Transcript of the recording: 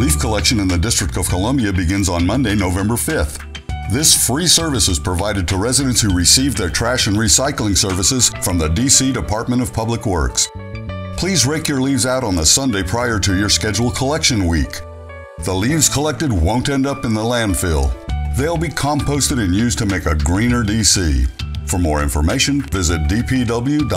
Leaf collection in the District of Columbia begins on Monday, November 5th. This free service is provided to residents who receive their trash and recycling services from the DC Department of Public Works. Please rake your leaves out on the Sunday prior to your scheduled collection week. The leaves collected won't end up in the landfill. They'll be composted and used to make a greener DC. For more information, visit dpw.dc.gov.